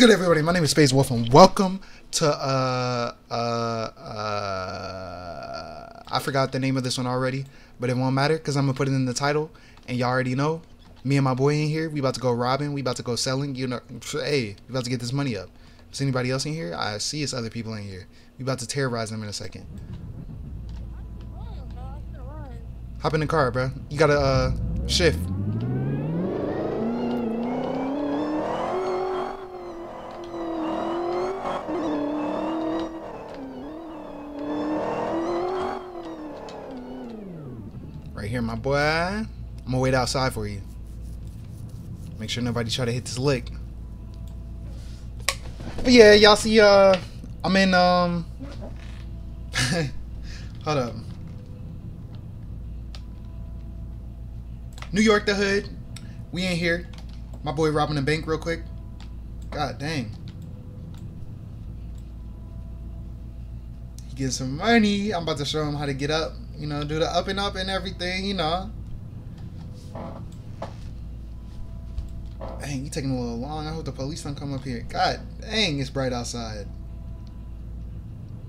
What's good, everybody? My name is Spades Wolf, and welcome to uh uh uh. I forgot the name of this one already, but it won't matter because I'm gonna put it in the title, and y'all already know. Me and my boy in here, we about to go robbing, we about to go selling. You know, hey, we about to get this money up. Is anybody else in here? I see it's other people in here. We about to terrorize them in a second. Hop in the car, bro. You gotta uh shift. Here, my boy. I'm gonna wait outside for you. Make sure nobody try to hit this lick. But yeah, y'all see, uh, I'm in, um, hold up. New York, the hood. We in here. My boy robbing a bank real quick. God dang. He gets some money. I'm about to show him how to get up. You know, do the up and up and everything, you know. Dang, you taking a little long. I hope the police don't come up here. God dang, it's bright outside.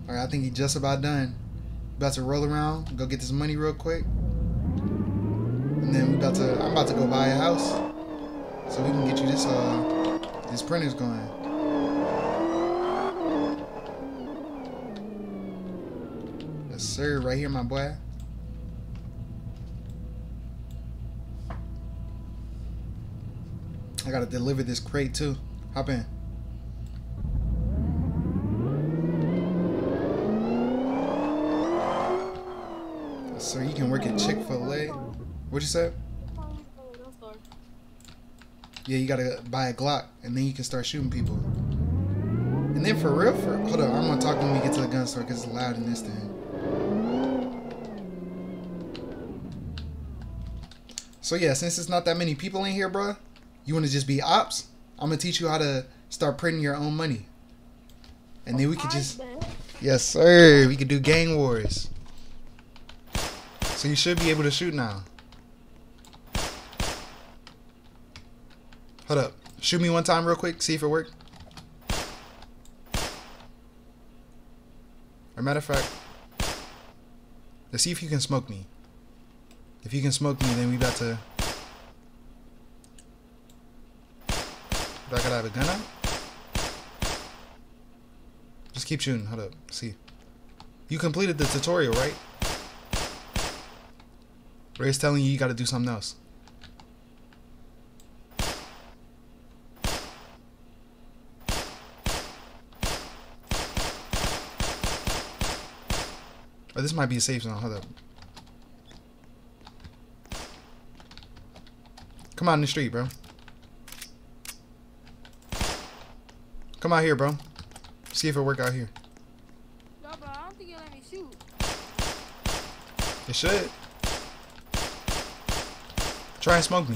Alright, I think he's just about done. About to roll around, go get this money real quick. And then we about to I'm about to go buy a house. So we can get you this uh this printer's going. Sir, right here, my boy. I gotta deliver this crate too. Hop in. Sir, you can work at Chick Fil A. What'd you say? Yeah, you gotta buy a Glock, and then you can start shooting people. And then for real, for hold on, I'm gonna talk when we get to the gun store because it's loud in this thing. So yeah, since it's not that many people in here, bro, you want to just be ops? I'm gonna teach you how to start printing your own money, and then we could just, yes sir, we could do gang wars. So you should be able to shoot now. Hold up, shoot me one time real quick, see if it worked. Or matter of fact, let's see if you can smoke me. If you can smoke me, then we about to. Do I gotta have a gun out? Just keep shooting. Hold up. See. You completed the tutorial, right? Ray's telling you you gotta do something else. Oh, this might be a safe zone. Hold up. Come out in the street, bro. Come out here, bro. See if it work out here. No, bro, I don't think you'll let me shoot. It should. Try and smoke me.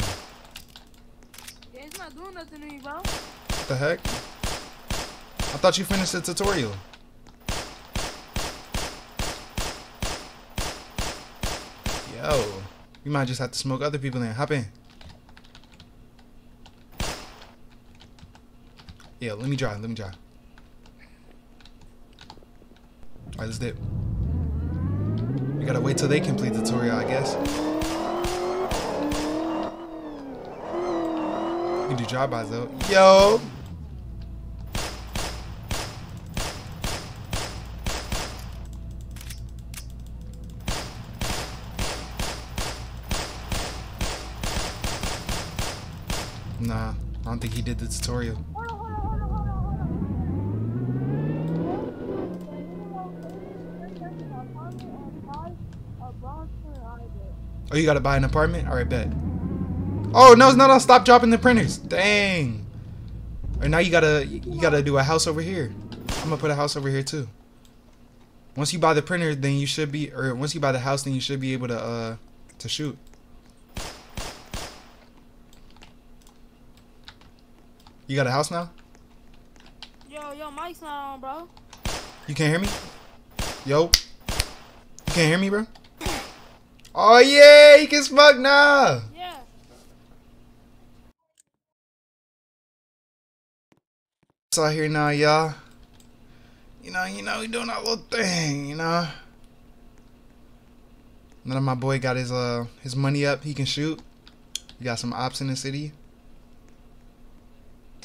Yeah, it's not doing nothing to me, bro. What the heck? I thought you finished the tutorial. Yo, you might just have to smoke other people in. Hop in. Yeah, let me drive. Let me drive. Alright, let's dip. We gotta wait till they complete the tutorial, I guess. You can do drive-bys though. Yo! Nah, I don't think he did the tutorial. Oh, you gotta buy an apartment? Alright, bet. Oh, no, no, no, stop dropping the printers. Dang. Or now you gotta, you gotta do a house over here. I'm gonna put a house over here too. Once you buy the printer, then you should be, or once you buy the house, then you should be able to, uh, to shoot. You got a house now? Yo, yo, mic's not on, bro. You can't hear me? Yo? You can't hear me, bro? Oh, yeah, he can smoke now. Yeah. It's out here now, y'all. You know, you know, we doing our little thing, you know. None of my boy got his uh his money up, he can shoot. We got some ops in the city.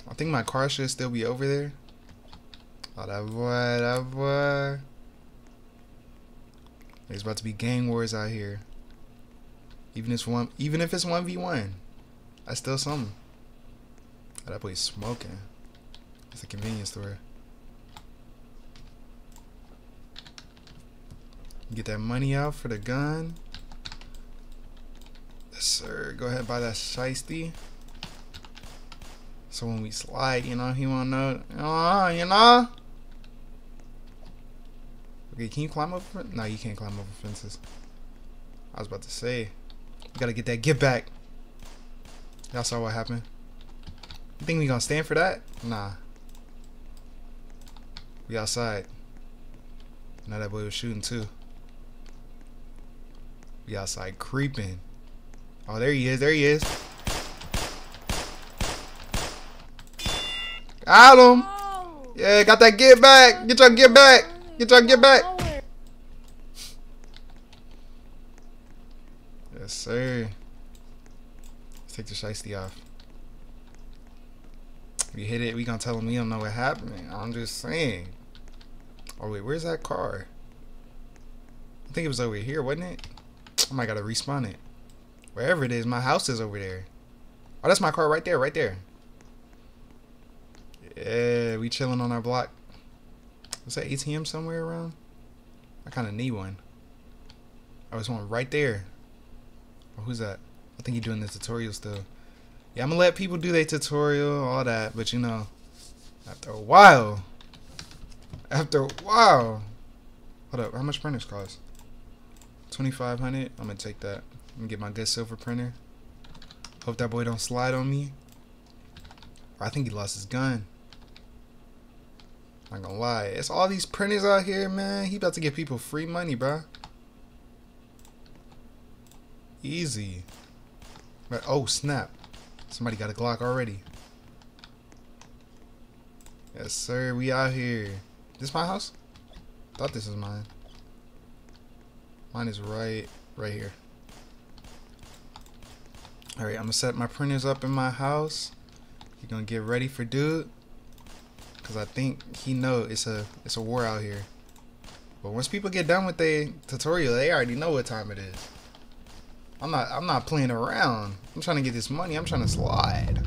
I think my car should still be over there. Oh, that boy, that boy. There's about to be gang wars out here. Even if one, even if it's one v one, I still something. Oh, that boy's smoking. It's a convenience store. Get that money out for the gun. Yes, sir. Go ahead, buy that shiesty. So when we slide, you know, he won't know. Oh, you know. Okay, can you climb over? No, you can't climb over fences. I was about to say, gotta get that get back. Y'all saw what happened. You think we gonna stand for that? Nah. We outside. Now that boy was shooting too. We outside creeping. Oh, there he is. There he is. Got him. Oh. Yeah, got that get back. Get your get back. Get your get back. Yes, sir. Let's take the shiesty off. We hit it. We gonna tell him we don't know what happened. I'm just saying. Oh wait, where's that car? I think it was over here, wasn't it? I might gotta respawn it. Wherever it is, my house is over there. Oh, that's my car right there, right there. Yeah, we chilling on our block. Is that ATM somewhere around? I kind of need one. Oh, I was one right there. Who's that? I think he's doing the tutorial still. Yeah, I'm gonna let people do their tutorial, all that, but you know, after a while, after a while, hold up, how much printers cost? 2500 I'm gonna take that. I'm get my good silver printer. Hope that boy don't slide on me. I think he lost his gun. Not gonna lie, it's all these printers out here, man. He about to give people free money, bruh. Easy. Oh snap. Somebody got a Glock already. Yes sir, we out here. This my house? Thought this was mine. Mine is right right here. Alright, I'm gonna set my printers up in my house. You're gonna get ready for dude. Cause I think he know it's a it's a war out here. But once people get done with their tutorial, they already know what time it is. I'm not I'm not playing around. I'm trying to get this money. I'm trying to slide.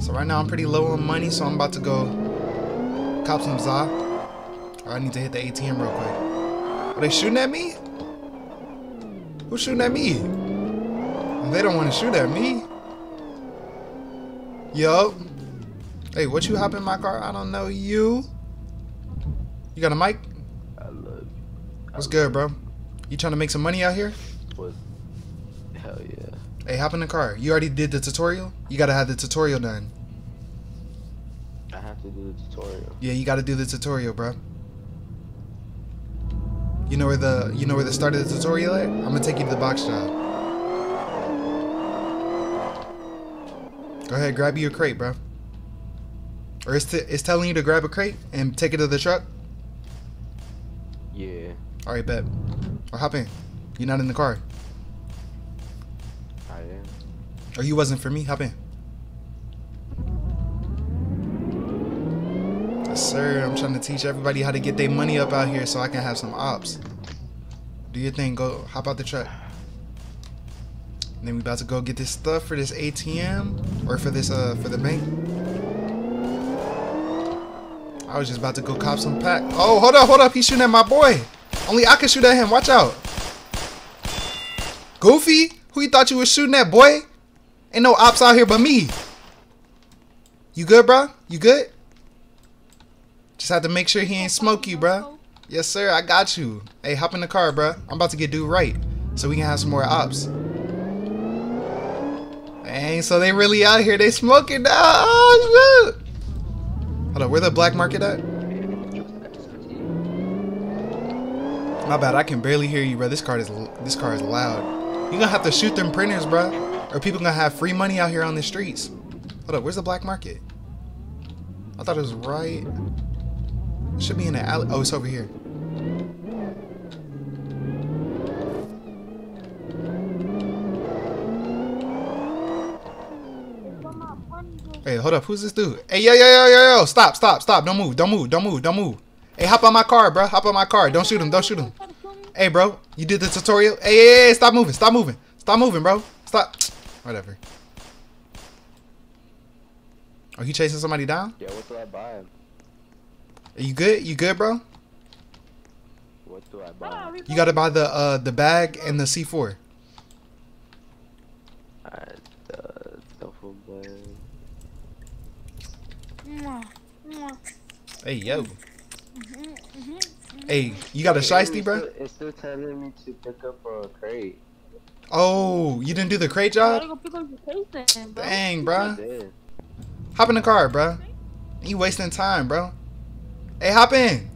So right now I'm pretty low on money, so I'm about to go cop some za. I need to hit the ATM real quick. Are they shooting at me? Who's shooting at me? They don't want to shoot at me. Yo. Hey, what you hop in my car? I don't know you. You got a mic? I love you. What's good, bro? You trying to make some money out here? What? Hey, hop in the car. You already did the tutorial? You gotta have the tutorial done. I have to do the tutorial. Yeah, you gotta do the tutorial, bro. You know where the you know where the start of the tutorial at? I'm gonna take you to the box job. Go ahead, grab you a crate, bro. Or it's, t- it's telling you to grab a crate and take it to the truck? Yeah. Alright, bet. Or hop in. You're not in the car. Or you wasn't for me. Hop in. Yes, sir. I'm trying to teach everybody how to get their money up out here so I can have some ops. Do your thing. Go hop out the truck. And then we about to go get this stuff for this ATM or for this uh for the bank. I was just about to go cop some pack. Oh, hold up, hold up. He's shooting at my boy. Only I can shoot at him. Watch out. Goofy? Who you thought you was shooting at, boy? Ain't no ops out here but me. You good, bro? You good? Just have to make sure he ain't smoke you, bro. Yes, sir. I got you. Hey, hop in the car, bro. I'm about to get dude right so we can have some more ops. Dang, so they really out here. They smoking now. Oh. Hold on. Where the black market at? My bad. I can barely hear you, bro. This car is this car is loud. You gonna have to shoot them printers, bro, or people gonna have free money out here on the streets. Hold up. Where's the black market? I thought it was right. It should be in the alley. Oh, it's over here. Hey, hold up. Who's this dude? Hey, yo, yo, yo, yo, yo. Stop, stop, stop. Don't move. Don't move. Don't move. Don't move. Hey, hop on my car, bro. Hop on my car. Don't shoot him. Don't shoot him. Hey, bro. You did the tutorial? Hey, hey, hey, stop moving. Stop moving. Stop moving, bro. Stop. Whatever. Are you chasing somebody down? Yeah, what do I buy? Are you good? You good, bro? What do I buy? You gotta buy the uh the bag and the C4. Alright, the duffel bag. Hey yo. Hey, you got a Hey, shiesty, bro? It's still telling me to pick up a crate. Oh, you didn't do the crate job? gotta go pick up your case then, bro. Dang, bro. Hop in the car, bro. You wasting time, bro. Hey, hop in.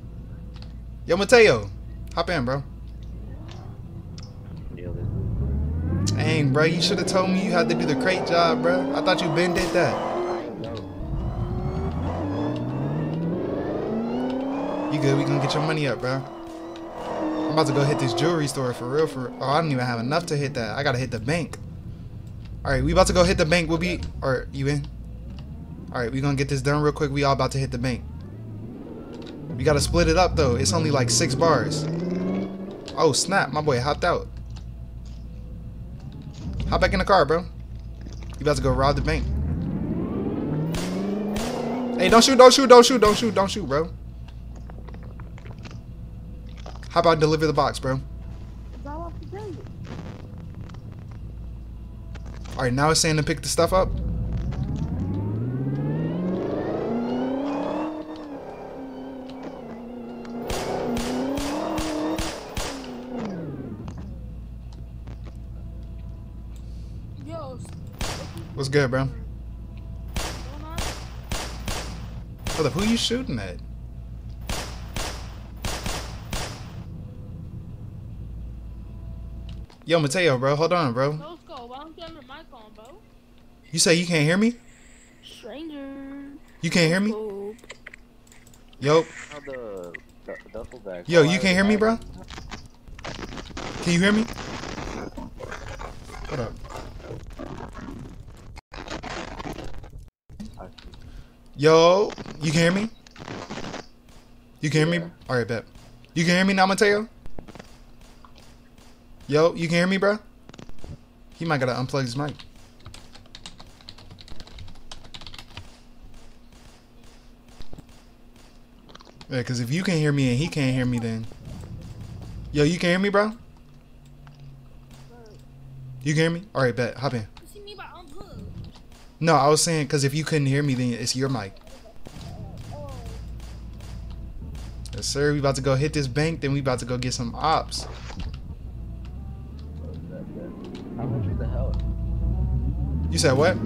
Yo, Mateo. Hop in, bro. Dang, bro. You should have told me you had to do the crate job, bro. I thought you been did that. I ain't know. You good? We gonna get your money up, bro. About to go hit this jewelry store for real. For oh, I don't even have enough to hit that. I gotta hit the bank. All right, we about to go hit the bank. We'll be. Or you in? All right, we gonna get this done real quick. We all about to hit the bank. We gotta split it up though. It's only like six bars. Oh snap! My boy hopped out. Hop back in the car, bro. You about to go rob the bank. Hey, don't shoot! Don't shoot! Don't shoot! Don't shoot! Don't shoot, bro. How about deliver the box, bro? All right, now it's saying to pick the stuff up. Yo, What's good, bro? going on? Hold up, who you shooting at? Yo, Mateo, bro, hold on, bro. Let's go. Why don't you have your mic on, bro? You say you can't hear me? Stranger. You can't hear me? Yo, the, the? Yo, you can't hear me, bro? can you hear me? Hold up. have. Yo, you can hear me? You can hear me? All right, bet. You can hear me now, Mateo? Yo, you can hear me, bro? He might gotta unplug his mic. Yeah, because if you can hear me and he can't hear me, then. Yo, you can hear me, bro? You can hear me? All right, bet. Hop in. you see me by unplug. No, I was saying because if you couldn't hear me, then it's your mic. Yes, sir. We about to go hit this bank, then we about to go get some ops. How much was the help? You said what?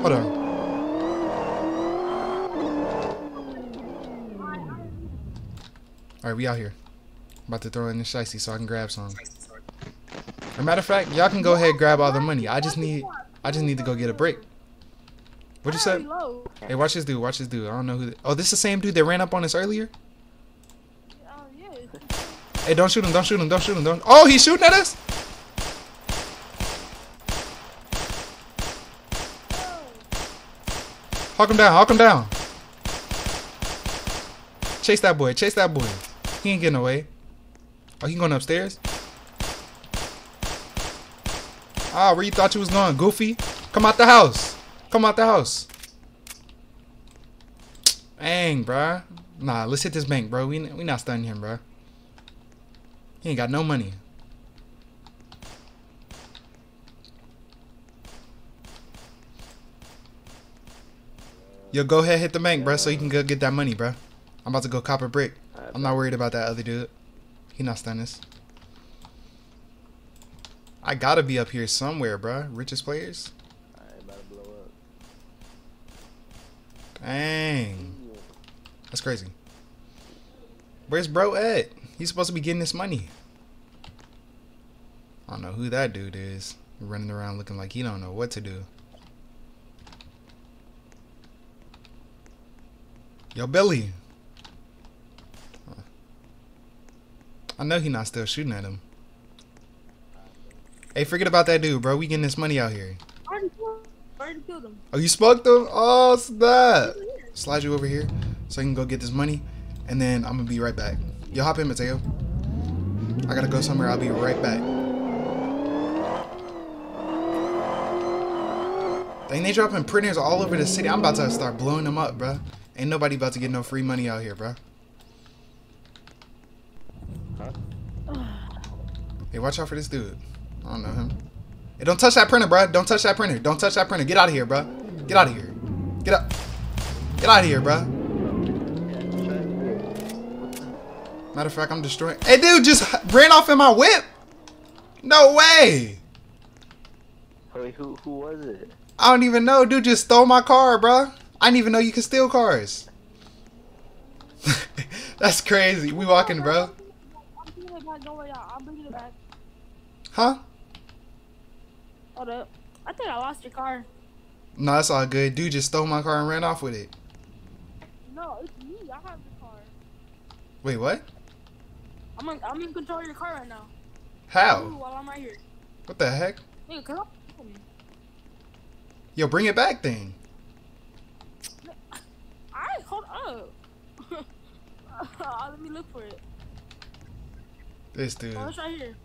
Hold on. All right, we out here. about to throw in the shiesty so I can grab some. As a matter of fact, y'all can go ahead and grab all the money. I just need, I just need to go get a break. What you say? Hey, watch this dude. Watch this dude. I don't know who. oh, this is the same dude that ran up on us earlier. Oh, yeah. Hey, don't shoot him! Don't shoot him! Don't shoot him! Don't. Oh, he's shooting at us! Hawk him down! Hawk him down! Chase that boy! Chase that boy! He ain't getting away. Oh, he going upstairs? Ah, where you thought you was going, Goofy? Come out the house! Come out the house! Dang, bruh. Nah, let's hit this bank, bro. We we not stunning him, bruh. He ain't got no money. Yo, go ahead, hit the bank, bruh, so you can go get that money, bruh. I'm about to go cop a brick. I'm not worried about that other dude. He not stunning us. I gotta be up here somewhere, bruh. Richest players? Alright, about to blow up. Dang. That's crazy. Where's bro at? He's supposed to be getting this money. I don't know who that dude is. Running around looking like he don't know what to do. Yo, Billy. I know he not still shooting at him. Hey, forget about that dude, bro. We getting this money out here. I already killed, I already killed him. Oh, you smoked him? Oh, snap. Slide you over here so I can go get this money. And then I'm going to be right back. Yo, hop in, Mateo. I got to go somewhere. I'll be right back. Dang, they dropping printers all over the city. I'm about to start blowing them up, bro. Ain't nobody about to get no free money out here, bro. Huh? Hey, watch out for this dude. I don't know him. Hey, don't touch that printer, bro. Don't touch that printer. Don't touch that printer. Get out of here, bro. Get out of here. Get up. Get out of here, bro. Matter of fact, I'm destroying. Hey, dude, just ran off in my whip. No way. Wait, who who was it? I don't even know. Dude just stole my car, bro. I didn't even know you could steal cars. That's crazy. We walking, bro. Huh? Hold up. I think I lost your car. No, that's all good. Dude just stole my car and ran off with it. No, it's me. I have the car. Wait, what? I'm in, I'm in control of your car right now. Ooh, How? while I'm right here. What the heck? Yo, bring it back then. Alright, hold up. uh, let me look for it. This dude. Oh, it's right here.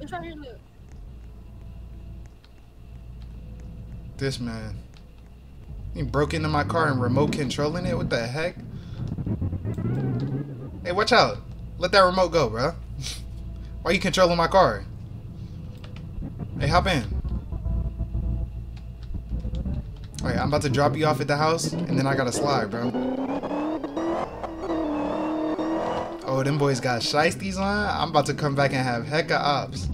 It's right here, look. This man. He broke into my car and remote controlling it? What the heck? Hey, watch out. Let that remote go, bro. Why you controlling my car? Hey, hop in. Alright, I'm about to drop you off at the house, and then I gotta slide, bro. Oh, them boys got shiesties on? I'm about to come back and have hecka ops.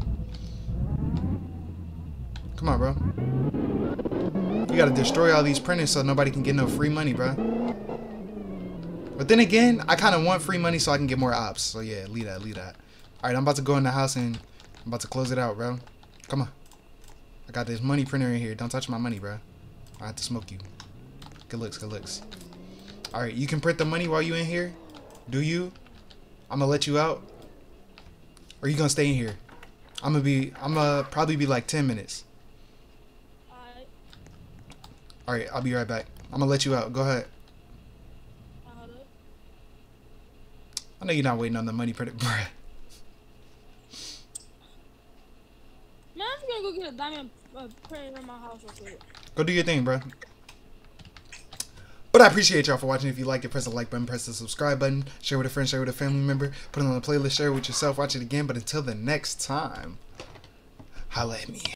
Come on, bro. You gotta destroy all these printers so nobody can get no free money, bro. But then again, I kind of want free money so I can get more ops. So yeah, leave that, leave that. All right, I'm about to go in the house and I'm about to close it out, bro. Come on. I got this money printer in here. Don't touch my money, bro. I have to smoke you. Good looks, good looks. All right, you can print the money while you in here. Do you? I'm gonna let you out. Or you gonna stay in here? I'm gonna be. I'm gonna probably be like 10 minutes. Alright. All right, I'll be right back. I'm gonna let you out. Go ahead. Uh. I know you're not waiting on the money printer, bruh. Man, I'm gonna go get a diamond uh, printer in my house real quick. Go do your thing, bro. But I appreciate y'all for watching. If you like it, press the like button, press the subscribe button, share with a friend, share with a family member, put it on the playlist, share it with yourself, watch it again. But until the next time, holla at me.